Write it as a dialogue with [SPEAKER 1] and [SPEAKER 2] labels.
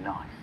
[SPEAKER 1] nice.